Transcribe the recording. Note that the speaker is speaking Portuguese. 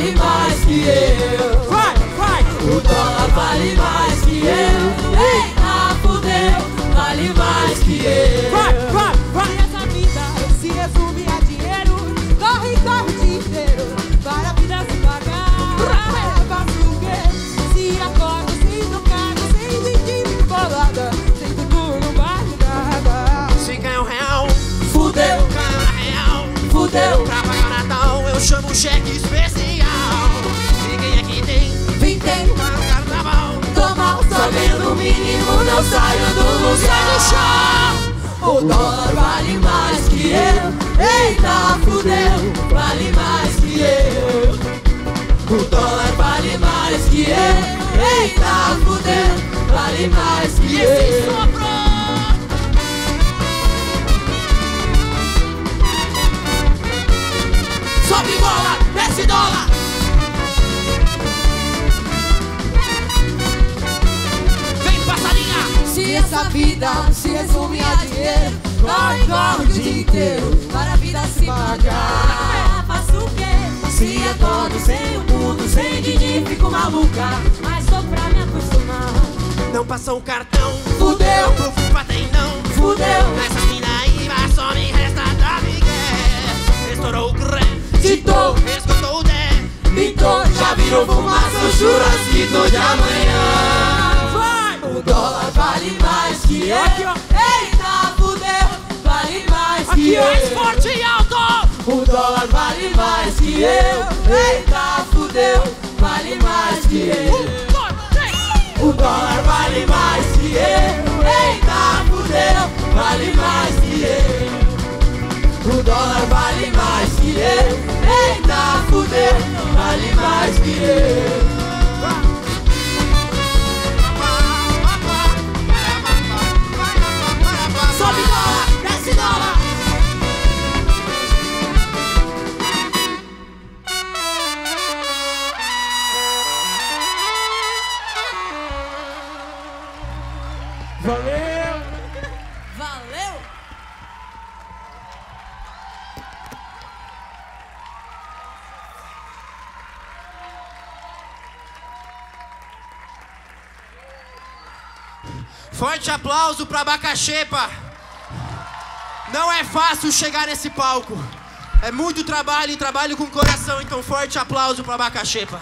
vale mais que eu. Vai, vai. O dólar vale mais que eu. Eita, fudeu, vale mais que eu. Vai, vai, vai. Essa vida se resume a dinheiro. Corre, corre o dia inteiro para a vida se pagar. Fácil o quê? Se acorda sem tocar, sem sentir bolada, sem não vale nada. Se ganha um real, Fudeu, ganha real. fudeu, Pra pagar o Natal, eu chamo cheque especial. O mínimo, não saio do lugar. O dólar vale mais que eu. Eita, fudeu, vale mais que eu. O dólar vale mais que eu. Eita, fudeu, vale mais que eu. Sobe bola, desce dólar! Se essa vida se resume a dinheiro, corre, corre o dia inteiro para a vida se pagar. Faço o quê? Se acordo sem o mundo, sem dinheiro, fico maluca. Mas só pra me acostumar. Não passou o cartão, Fudeu, pro culpa tem não. fudeu, Nessa mina aí, mas só me resta dar migué. Estourou o crédito, Titou. esgotou o dé. pintou, já virou fumaça o churrasquito de amanhã. O dólar vale mais que eu. Aqui, ó. Eita, fudeu, vale mais que Aqui, ó. Mais eu. forte e alto! O dólar vale mais que eu. Eita, fudeu, vale mais que eu. Um, dois, três! O dólar vale mais que eu. Forte aplauso pra Abacaxepa! Não é fácil chegar nesse palco. É muito trabalho e trabalho com coração, então forte aplauso pra Abacaxepa.